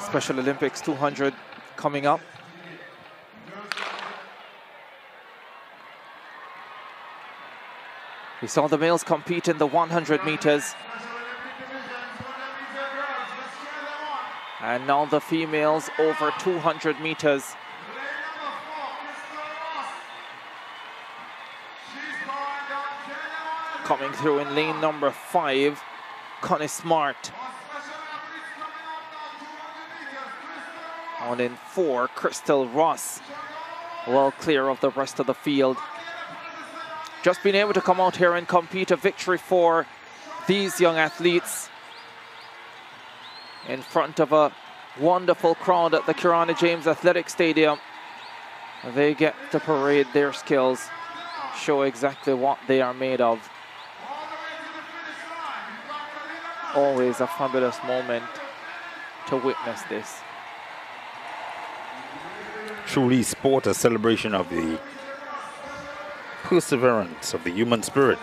Special Olympics 200 coming up. We saw the males compete in the 100 meters. And now the females over 200 meters. Coming through in lane number five, Connie Smart. On in four, Crystal Ross. Well clear of the rest of the field. Just being able to come out here and compete a victory for these young athletes in front of a wonderful crowd at the Kirani James Athletic Stadium. They get to parade their skills, show exactly what they are made of. Always a fabulous moment to witness this. Truly sport a celebration of the perseverance of the human spirit.